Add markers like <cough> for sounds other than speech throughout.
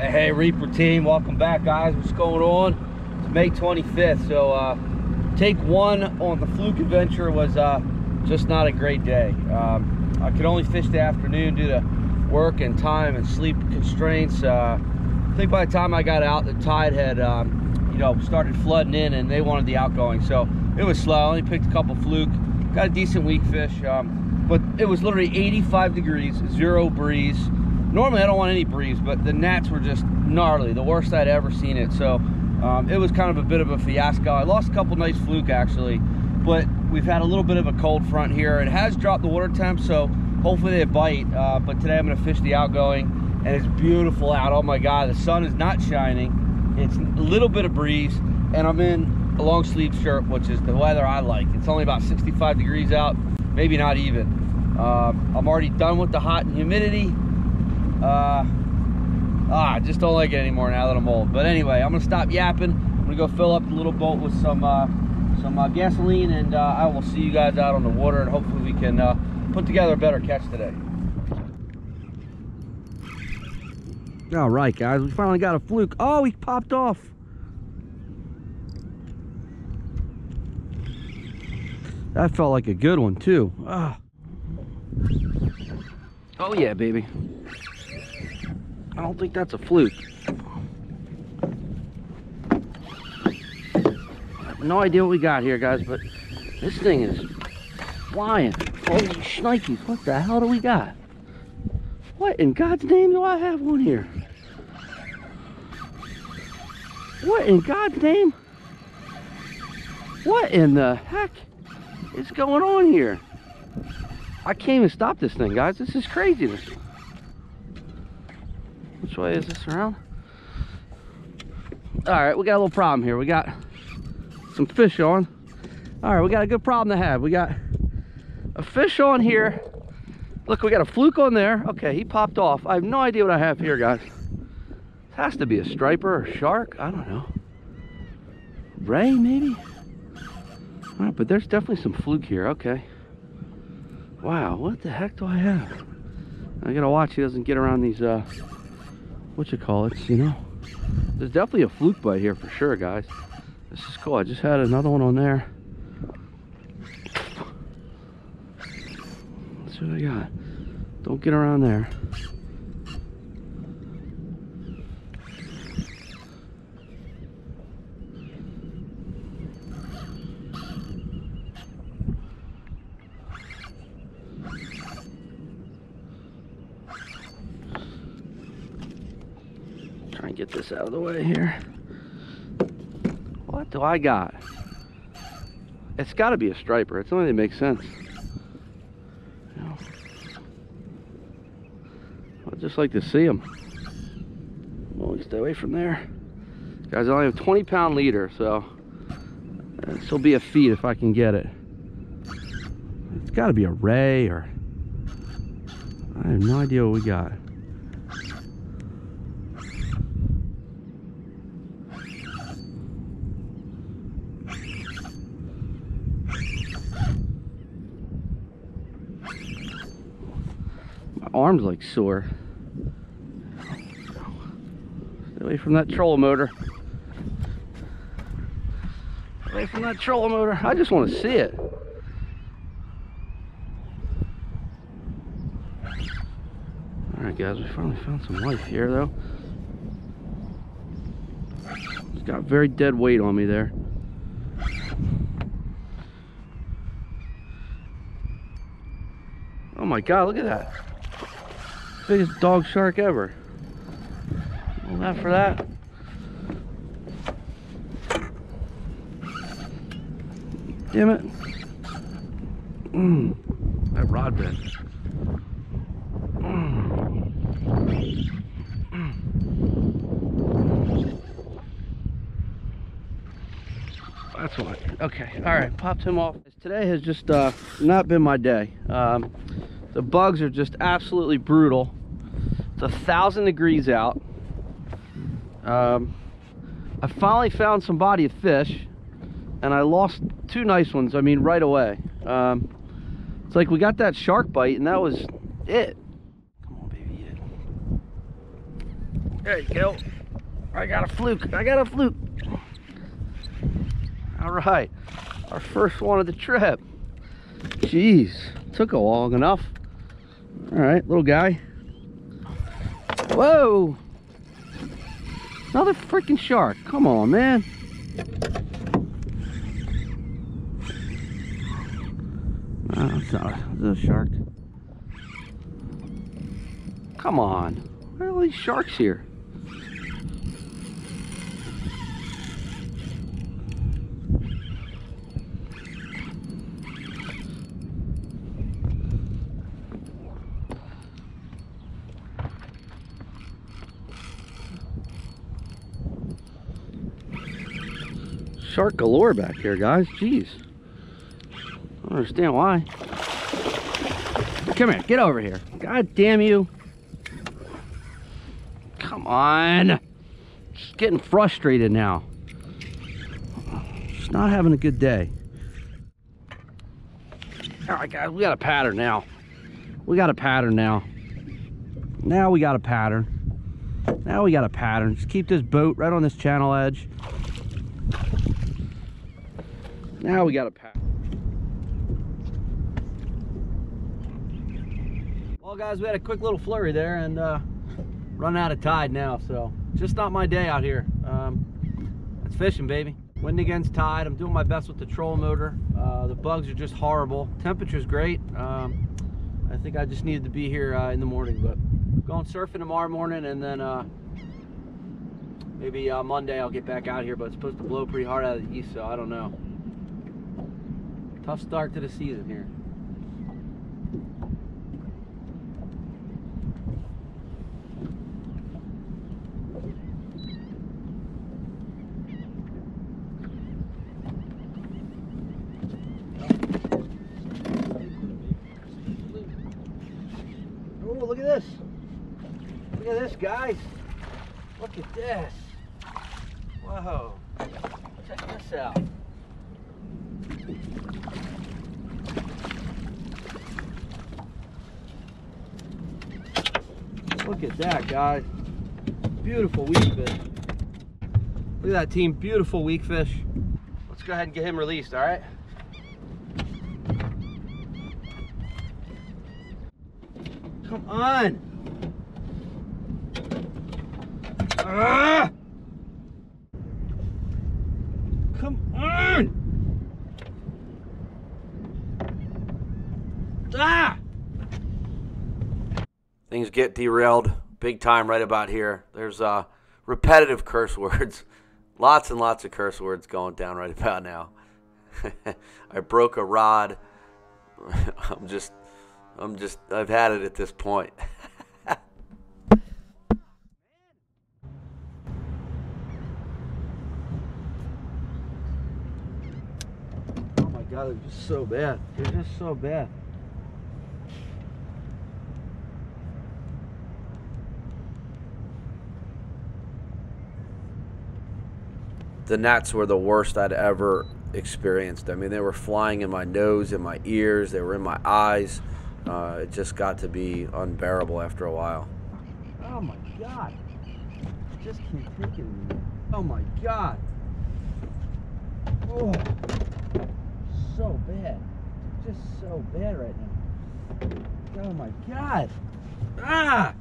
Hey, hey, Reaper team, welcome back, guys. What's going on? It's May 25th, so uh, take one on the Fluke Adventure was uh, just not a great day. Um, I could only fish the afternoon due to work and time and sleep constraints. Uh, I think by the time I got out, the tide had, um, you know, started flooding in and they wanted the outgoing. So it was slow. I only picked a couple Fluke. Got a decent weak fish, um, but it was literally 85 degrees, zero breeze normally I don't want any breeze, but the gnats were just gnarly, the worst I'd ever seen it. So um, it was kind of a bit of a fiasco. I lost a couple nice fluke actually, but we've had a little bit of a cold front here. It has dropped the water temp, so hopefully they bite. Uh, but today I'm gonna fish the outgoing and it's beautiful out. Oh my God, the sun is not shining. It's a little bit of breeze and I'm in a long sleeve shirt, which is the weather I like. It's only about 65 degrees out, maybe not even. Uh, I'm already done with the hot and humidity. Uh, ah, I just don't like it anymore now that I'm old. But anyway, I'm gonna stop yapping. I'm gonna go fill up the little boat with some uh, some uh, gasoline, and uh, I will see you guys out on the water, and hopefully we can uh, put together a better catch today. All right, guys, we finally got a fluke. Oh, he popped off. That felt like a good one too. Ah. Oh yeah, baby. I don't think that's a fluke. I have no idea what we got here, guys, but this thing is flying. Holy shnikes, what the hell do we got? What in God's name do I have one here? What in God's name? What in the heck is going on here? I can't even stop this thing, guys. This is craziness. Which way is this around? All right, we got a little problem here. We got some fish on. All right, we got a good problem to have. We got a fish on here. Look, we got a fluke on there. Okay, he popped off. I have no idea what I have here, guys. It has to be a striper or shark. I don't know. Ray, maybe? All right, but there's definitely some fluke here. Okay. Wow, what the heck do I have? I gotta watch he doesn't get around these uh, what you call it, you know. There's definitely a fluke bite here for sure, guys. This is cool. I just had another one on there. See what I got. Don't get around there. Get this out of the way here. What do I got? It's got to be a striper. It's the only that makes sense. You know, I'd just like to see them. Well, stay away from there. Guys, I only have 20 pound leader, so uh, this will be a feat if I can get it. It's got to be a ray or I have no idea what we got. Arm's like sore. Stay away from that trolling motor. Away from that trolling motor. I just want to see it. Alright guys, we finally found some life here though. It's got very dead weight on me there. Oh my god, look at that biggest dog shark ever. Well, that for that. Damn it. Mm, <clears throat> that rod bent. Mm. That's what. Okay. All right. Popped him off. Today has just uh, not been my day. Um, the bugs are just absolutely brutal. It's a thousand degrees out. Um, I finally found some body of fish and I lost two nice ones, I mean, right away. Um, it's like we got that shark bite and that was it. Come on, baby, eat There you go. I got a fluke. I got a fluke. All right. Our first one of the trip. Jeez. Took a long enough. All right, little guy. Whoa. Another freaking shark. Come on, man. Oh, it's not a, a shark. Come on. Where are all these sharks here? Shark galore back here, guys. Jeez. I don't understand why. Come here, get over here. God damn you. Come on. Just getting frustrated now. Just not having a good day. All right, guys, we got a pattern now. We got a pattern now. Now we got a pattern. Now we got a pattern. Just keep this boat right on this channel edge. Now we got a pattern. Well, guys, we had a quick little flurry there and uh, run out of tide now, so just not my day out here. Um, it's fishing, baby. Wind against tide. I'm doing my best with the troll motor. Uh, the bugs are just horrible. Temperature's great. Um, I think I just needed to be here uh, in the morning, but going surfing tomorrow morning and then uh, maybe uh, Monday I'll get back out here, but it's supposed to blow pretty hard out of the east, so I don't know. Tough start to the season here. Oh, look at this. Look at this, guys. Look at this. Whoa. Check this out. Look at that, guys. Beautiful weak fish. Look at that team, beautiful weak fish. Let's go ahead and get him released, all right? Come on. Ah! Come on. Ah! Get derailed big time right about here. There's uh, repetitive curse words. <laughs> Lots and lots of curse words going down right about now. <laughs> I broke a rod. <laughs> I'm just, I'm just, I've had it at this point. oh my God, they're just so bad. They're just so bad. The gnats were the worst I'd ever experienced. I mean, they were flying in my nose, in my ears, they were in my eyes. Uh, it just got to be unbearable after a while. Oh my god! I Just can't take it. Oh my god! Oh, so bad. Just so bad right now. Oh my god! Ah!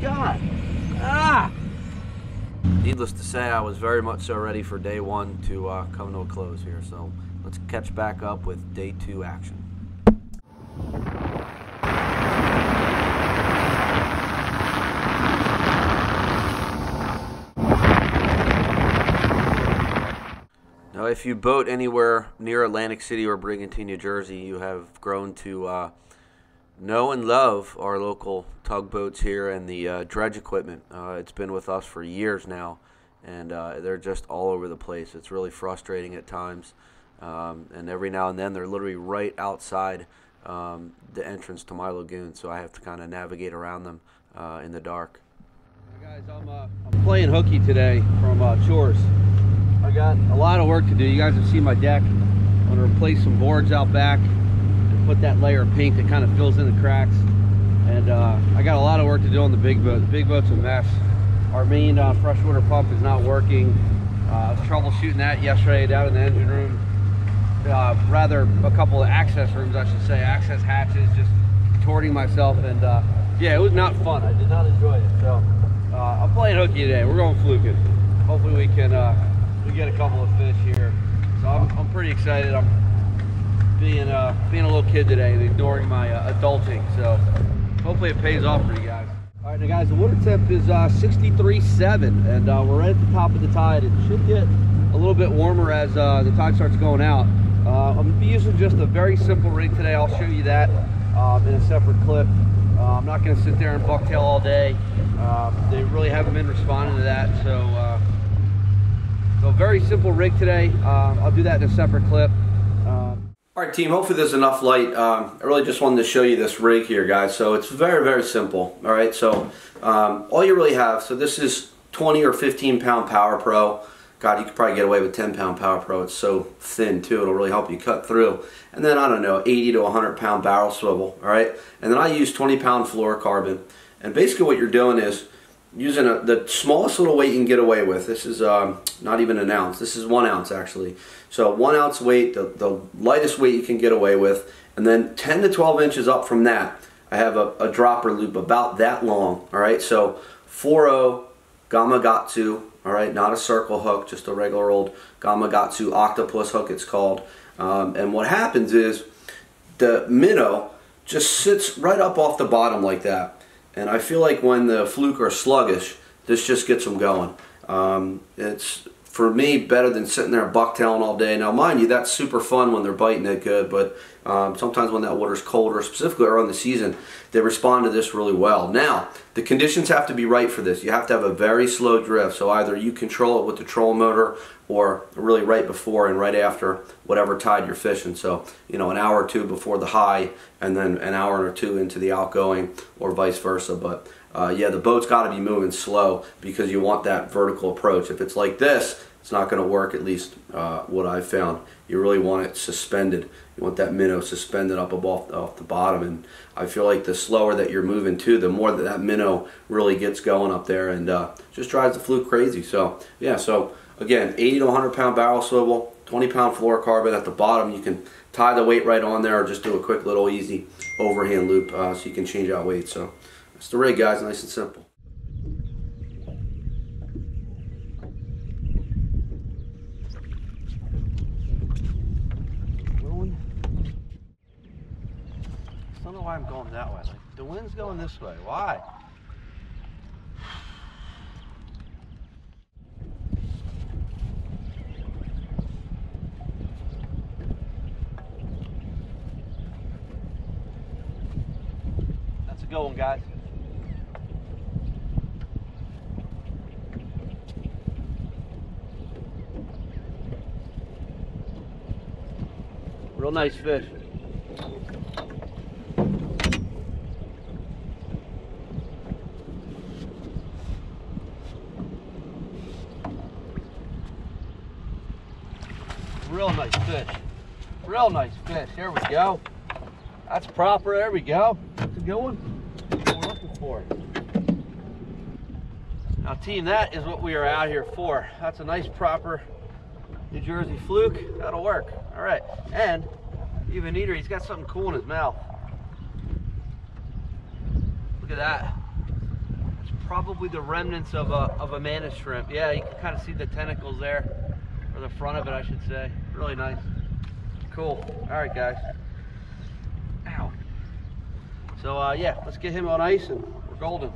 God! Needless to say, I was very much so ready for day one to uh, come to a close here. So let's catch back up with day two action. Now, if you boat anywhere near Atlantic City or Brigantine, New Jersey, you have grown to uh, know and love our local tugboats here and the uh, dredge equipment. Uh, it's been with us for years now, and uh, they're just all over the place. It's really frustrating at times, um, and every now and then they're literally right outside um, the entrance to my lagoon, so I have to kind of navigate around them uh, in the dark. Hey guys, I'm, uh, I'm playing hooky today from uh, Chores. I got a lot of work to do. You guys have seen my deck. I'm going to replace some boards out back and put that layer of paint that kind of fills in the cracks. And uh, I got a lot of work to do on the big boat. The big boat's a mess. Our main uh, freshwater pump is not working. Uh, troubleshooting that yesterday down in the engine room. Uh, rather, a couple of access rooms, I should say, access hatches, just contorting myself. And uh, yeah, it was not fun. I did not enjoy it. So uh, I'm playing hooky today. We're going fluking. Hopefully we can we get a couple of fish here. So I'm, I'm pretty excited. I'm being uh, being a little kid today and ignoring my uh, adulting. So hopefully it pays off for you guys. All right, now guys, the water temp is uh, 63.7 and uh, we're right at the top of the tide. It should get a little bit warmer as uh, the tide starts going out. Uh, I'm using just a very simple rig today. I'll show you that um, in a separate clip. Uh, I'm not gonna sit there and bucktail all day. Um, they really haven't been responding to that. So, uh, so very simple rig today. I'll do that in a separate clip. All right, team, hopefully there's enough light. Um, I really just wanted to show you this rig here, guys. So it's very, very simple, all right? So um, all you really have, so this is 20 or 15 pound Power Pro. God, you could probably get away with 10 pound Power Pro. It's so thin, too. It'll really help you cut through. And then, I don't know, 80 to 100 pound barrel swivel, all right? And then I use 20 pound fluorocarbon. And basically what you're doing is using a, the smallest little weight you can get away with. This is um, not even an ounce. This is one ounce actually. So one ounce weight, the, the lightest weight you can get away with. And then 10 to 12 inches up from that, I have a, a dropper loop about that long. All right, so 4.0 Gamakatsu, all right, not a circle hook, just a regular old Gamakatsu octopus hook it's called. Um, and what happens is the minnow just sits right up off the bottom like that. And I feel like when the fluke are sluggish, this just gets them going. Um, it's for me better than sitting there bucktailing all day. Now, mind you, that's super fun when they're biting it good, but um, sometimes when that water's colder, specifically around the season, they respond to this really well. Now, the conditions have to be right for this. You have to have a very slow drift, so either you control it with the troll motor or really right before and right after whatever tide you're fishing. So, you know, an hour or two before the high and then an hour or two into the outgoing or vice versa. But uh, yeah, the boat's got to be moving slow because you want that vertical approach. If it's like this, it's not going to work, at least uh, what I've found. You really want it suspended. You want that minnow suspended up above off the bottom. And I feel like the slower that you're moving to, the more that that minnow really gets going up there and uh, just drives the fluke crazy. So, yeah, so Again, 80 to 100 pound barrel swivel, 20 pound fluorocarbon at the bottom. You can tie the weight right on there or just do a quick little easy overhand loop uh, so you can change out weight. So that's the rig, guys, nice and simple. I don't know why I'm going that way. Like, the wind's going this way. Why? Good one, guys. Real nice fish. Real nice fish. Real nice fish. There we go. That's proper. There we go. That's a good one for. Now team, that is what we are out here for. That's a nice proper New Jersey fluke. That'll work. All right, and even neater, he's got something cool in his mouth. Look at that. It's probably the remnants of a, of a mantis shrimp. Yeah, you can kind of see the tentacles there, or the front of it, I should say. Really nice. Cool. All right, guys. So uh, yeah, let's get him on ice and we're golden.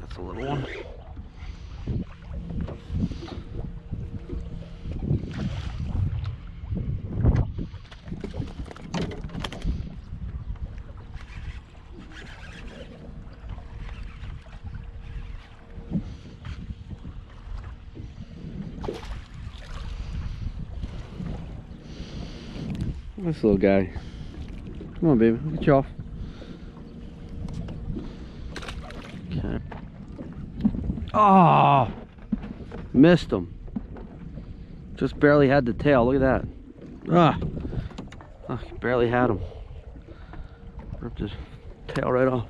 That's a little one. This little guy. Come on, baby. Get you off. Oh, missed him. Just barely had the tail. Look at that. Ah, oh, barely had him. Ripped his tail right off.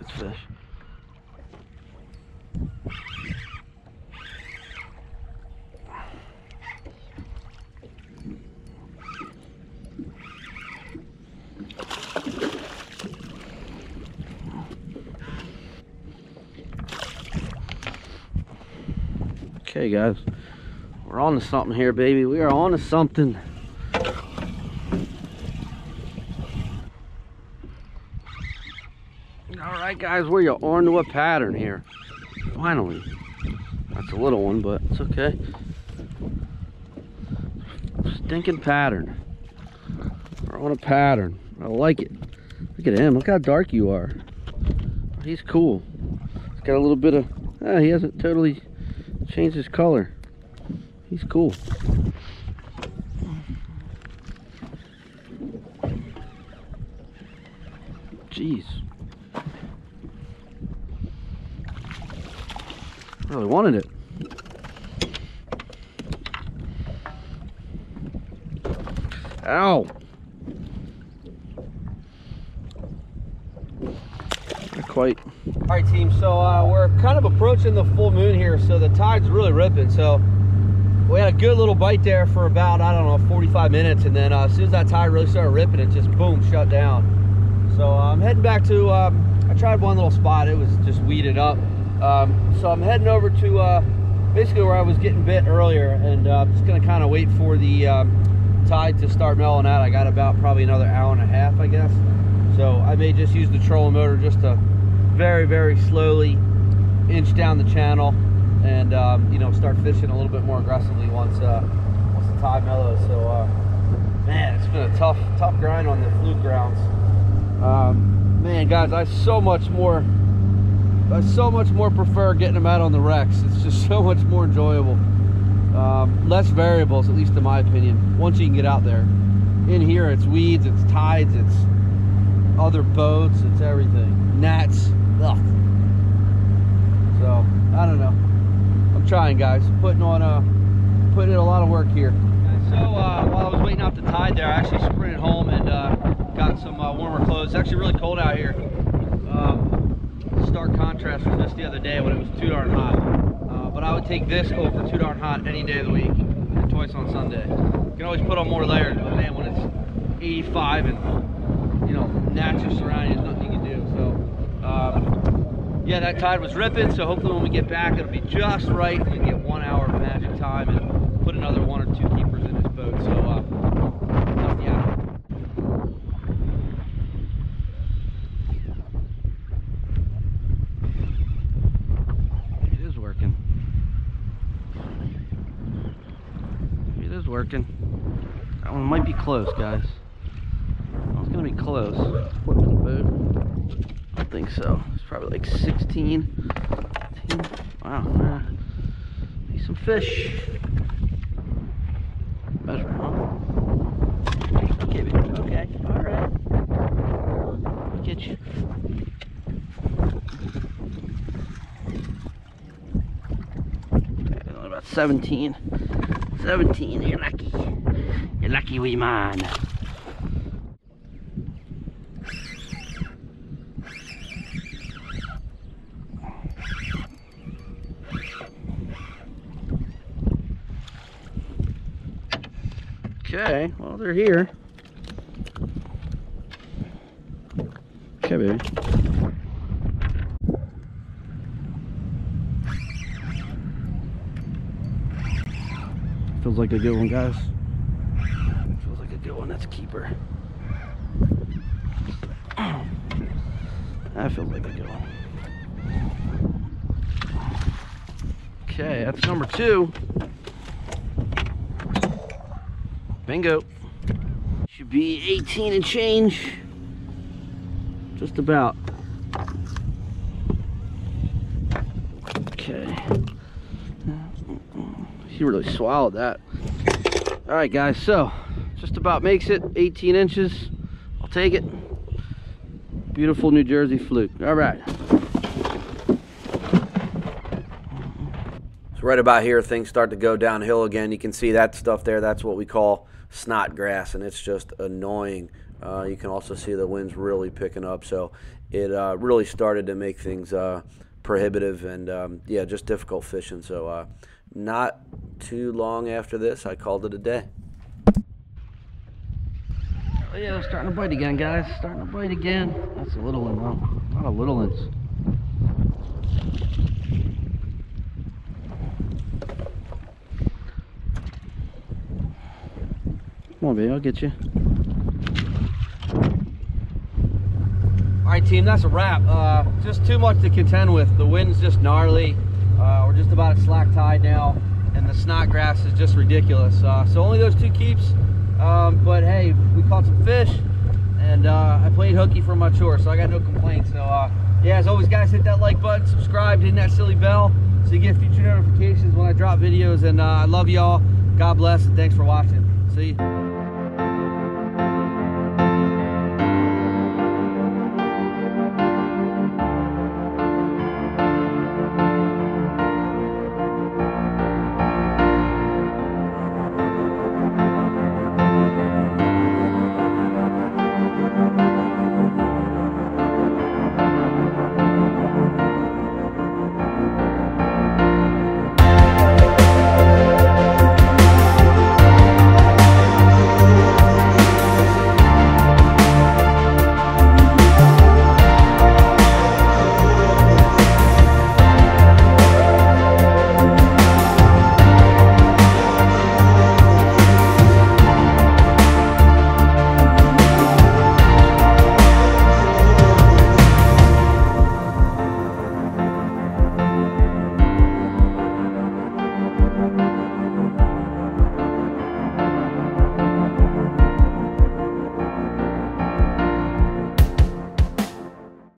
It's fish. Okay, guys, we're on to something here, baby. We are on to something. All right, guys, we're on to a pattern here. Finally. That's a little one, but it's okay. Stinking pattern. We're on a pattern. I like it. Look at him. Look how dark you are. He's cool. He's got a little bit of... Ah, he hasn't totally changed his color. He's cool. Jeez. Really wanted it. Ow. Not quite. All right, team. So uh, we're kind of approaching the full moon here, so the tide's really ripping. So we had a good little bite there for about I don't know 45 minutes, and then uh, as soon as that tide really started ripping, it just boom shut down. So uh, I'm heading back to. Um, I tried one little spot. It was just weeded up. Um, so I'm heading over to uh, basically where I was getting bit earlier, and uh, I'm just gonna kind of wait for the um, tide to start mellowing out. I got about probably another hour and a half, I guess. So I may just use the trolling motor just to very, very slowly inch down the channel and um, you know start fishing a little bit more aggressively once uh, once the tide mellows. So uh, man, it's been a tough tough grind on the fluke grounds. Um, man, guys, I so much more I so much more prefer getting them out on the wrecks. It's just so much more enjoyable. Um, less variables, at least in my opinion, once you can get out there. In here, it's weeds, it's tides, it's other boats, it's everything. Gnats, ugh. So, I don't know. I'm trying, guys. Putting on a, putting in a lot of work here. So, uh, while I was waiting out the tide there, I actually sprinted home and uh, got some uh, warmer clothes. It's actually really cold out here. Um, stark contrast from this the other day when it was too darn hot. Uh, but I would take this over too darn hot any day of the week, and twice on Sunday. You can always put on more layers, but man, when it's 85 and you know gnats are surrounding you, there's nothing you can do. So um, yeah, that tide was ripping. So hopefully when we get back, it'll be just right. We get one hour of magic time and put another one or two keepers in this boat. So uh, yeah. It is working. It is working. That one might be close, guys. Well, it's gonna be close. Flip the boat. I don't think so. It's probably like 16. 18. Wow. Uh, need some fish. Measure, huh? Okay, okay. All right. Get you. About 17. 17, you're lucky. You're lucky wee man. Okay, well they're here. Okay, baby. Feels like a good one, guys. Feels like a good one. That's a keeper. That feels like a good one. Okay, that's number two. Bingo. Should be 18 and change. Just about. Okay. He really swallowed that. All right, guys, so just about makes it 18 inches. I'll take it. Beautiful New Jersey fluke. All right. So right about here, things start to go downhill again. You can see that stuff there. That's what we call snot grass, and it's just annoying. Uh, you can also see the winds really picking up. So it uh, really started to make things uh, prohibitive and, um, yeah, just difficult fishing. So uh, not too long after this, I called it a day. Oh, yeah, starting to bite again, guys. Starting to bite again. That's a little one, though. A little ones. Come on, baby, I'll get you. All right, team, that's a wrap. Uh, just too much to contend with. The wind's just gnarly. Uh, we're just about at slack tide now, and the snot grass is just ridiculous. Uh, so only those two keeps, um, but hey, we caught some fish, and uh, I played hooky for my chore, so I got no complaints. So uh, yeah, as always, guys, hit that like button, subscribe, hit that silly bell, so you get future notifications when I drop videos. And uh, I love y'all. God bless, and thanks for watching. See you.